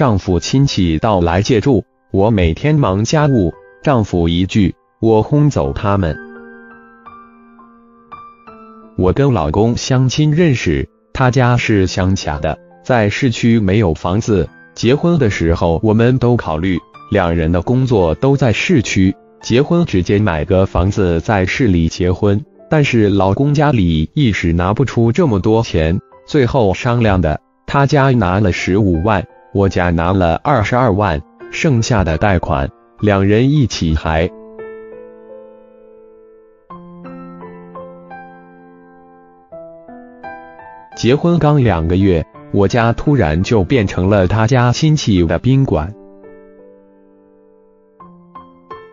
丈夫亲戚到来借住，我每天忙家务，丈夫一句，我轰走他们。我跟老公相亲认识，他家是乡下的，在市区没有房子。结婚的时候，我们都考虑两人的工作都在市区，结婚直接买个房子在市里结婚。但是老公家里一时拿不出这么多钱，最后商量的，他家拿了十五万。我家拿了二十二万，剩下的贷款两人一起还。结婚刚两个月，我家突然就变成了他家亲戚的宾馆。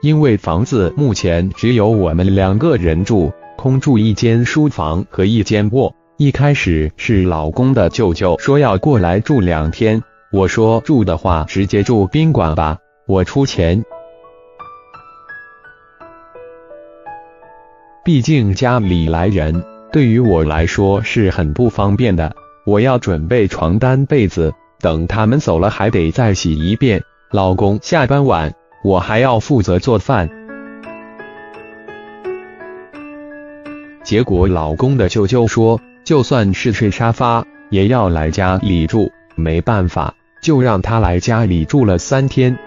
因为房子目前只有我们两个人住，空住一间书房和一间卧。一开始是老公的舅舅说要过来住两天。我说住的话，直接住宾馆吧，我出钱。毕竟家里来人，对于我来说是很不方便的。我要准备床单被子，等他们走了还得再洗一遍。老公下班晚，我还要负责做饭。结果老公的舅舅说，就算是睡沙发，也要来家里住。没办法，就让他来家里住了三天。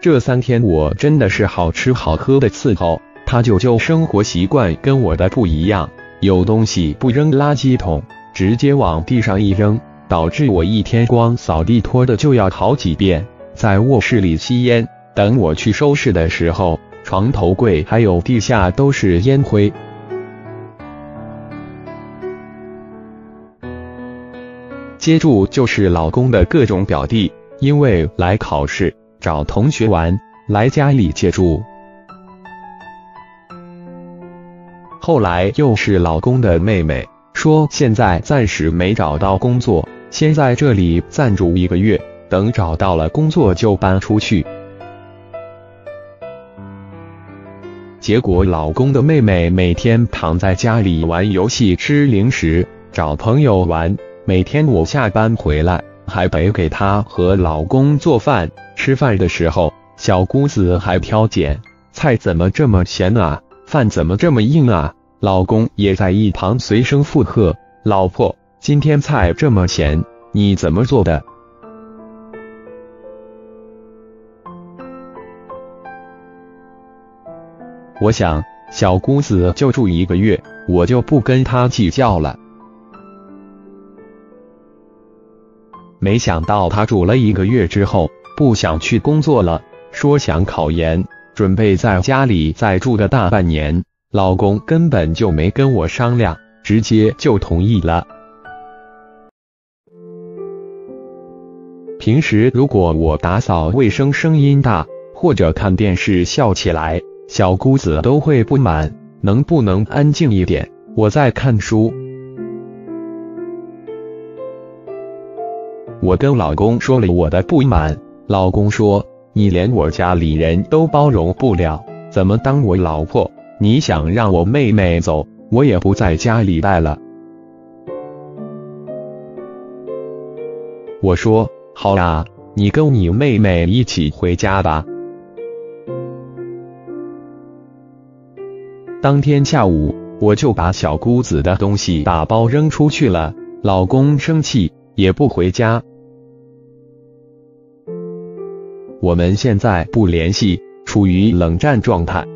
这三天我真的是好吃好喝的伺候他。舅舅生活习惯跟我的不一样，有东西不扔垃圾桶，直接往地上一扔，导致我一天光扫地拖的就要好几遍。在卧室里吸烟，等我去收拾的时候，床头柜还有地下都是烟灰。接住就是老公的各种表弟，因为来考试、找同学玩，来家里借住。后来又是老公的妹妹，说现在暂时没找到工作，先在这里暂住一个月，等找到了工作就搬出去。结果老公的妹妹每天躺在家里玩游戏、吃零食、找朋友玩。每天我下班回来，还得给她和老公做饭。吃饭的时候，小姑子还挑拣：菜怎么这么咸啊？饭怎么这么硬啊？老公也在一旁随声附和：“老婆，今天菜这么咸，你怎么做的？”我想，小姑子就住一个月，我就不跟她计较了。没想到她住了一个月之后，不想去工作了，说想考研，准备在家里再住个大半年。老公根本就没跟我商量，直接就同意了。平时如果我打扫卫生声音大，或者看电视笑起来，小姑子都会不满，能不能安静一点？我在看书。我跟老公说了我的不满，老公说：“你连我家里人都包容不了，怎么当我老婆？你想让我妹妹走，我也不在家里待了。”我说：“好啊，你跟你妹妹一起回家吧。”当天下午，我就把小姑子的东西打包扔出去了。老公生气，也不回家。我们现在不联系，处于冷战状态。